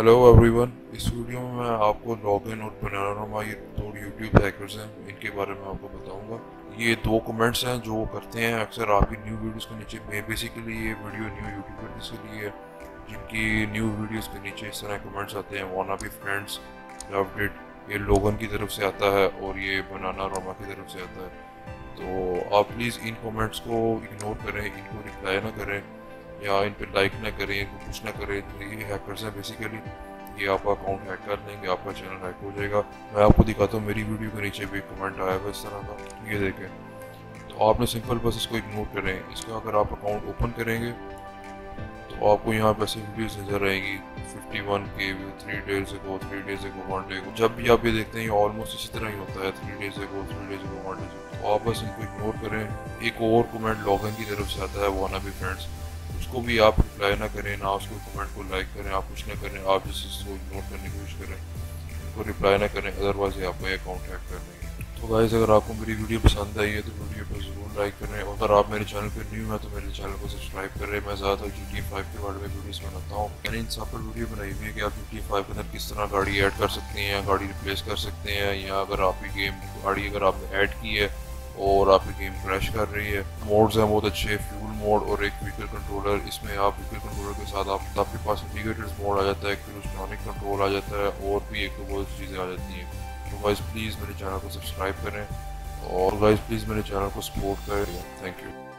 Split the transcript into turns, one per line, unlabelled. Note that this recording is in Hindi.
हेलो एवरीवन इस वीडियो में मैं आपको लॉगिन और बनाना ये दो यूट्यूब हैकर्स हैं, इनके बारे में आपको बताऊँगा। ये दो कमेंट्स हैं जो करते हैं अक्सर आपकी न्यू वीडियोस के नीचे। मैं बेसिकली ये वीडियो न्यू यूट्यूबर्स के लिए जिनकी न्यू वीडियोस के नीचे इस तरह कमेंट्स आते हैं। वाना भी फ्रेंड्स इट ये लोगन की तरफ़ से आता है और ये बनाना रोमा की तरफ़ से आता है। तो आप प्लीज़ इन कमेंट्स को इग्नोर करें, इनको रिप्लाई ना करें। या इन पर लाइक ना करें, कुछ ना करें तो ये हैकर्स हैं बेसिकली ये आपका अकाउंट हैक कर देंगे आपका चैनल हैक हो जाएगा। मैं आपको दिखाता हूँ मेरी वीडियो के नीचे भी कमेंट आया हुआ इस तरह का। ये देखें। तो आपने सिंपल बस इसको इग्नोर करें। इसका अगर आप अकाउंट ओपन करेंगे तो आपको यहाँ पर ऐसी वीडियोस नज़र आएँगी। 51 के व्यू थ्री डेज़ को थ्री डेज़ को वन डे को जब भी आप ये देखते हैं ऑलमोस्ट इसी तरह ही होता है। थ्री डेज़ को थ्री डेज़ को वन डे तो आप बस इनको इग्नोर करें। एक और कमेंट लॉगिन की तरफ़ से आता है वाना भी फ्रेंड्स उसको भी आप रिप्लाई ना करें, ना उसको कमेंट को लाइक करें, आप कुछ ना करें, आप जिस चीज़ को इग्नोर करने की कोशिश करें उनको रिप्लाई ना करें अदरवाइज़ ये आपका अकाउंट हैक कर देंगे। तो गाइज़ अगर आपको मेरी वीडियो पसंद आई है तो वीडियो को ज़रूर लाइक करें, और अगर आप मेरे चैनल पर न्यू हैं तो मेरे चैनल को सब्सक्राइब करें। मैं ज़्यादातर जी टी फाइव के बारे में वीडियोस बनाता हूँ। मैंने इन सब पर वीडियो बनाई हुई है कि आप जी टी फाइव के अंदर किस तरह गाड़ी ऐड कर सकते हैं, या गाड़ी रिप्लेस कर सकते हैं, या अगर आपकी गेम गाड़ी अगर आपने ऐड की है और आपकी गेम क्रैश कर रही है। मोड्स हैं बहुत अच्छे फ्यूल मोड और एक व्हीकल कंट्रोलर इसमें आप व्हीकल कंट्रोलर के साथ आप आपके पास इंडिकेटर्स मोड आ जाता है इलेक्ट्रॉनिक कंट्रोल आ जाता है और भी एक तो बहुत चीज़ें आ जाती हैं। तो गाइज़ प्लीज़ मेरे चैनल को सब्सक्राइब करें और गाइज़ प्लीज़ मेरे चैनल को सपोर्ट करें। Thank you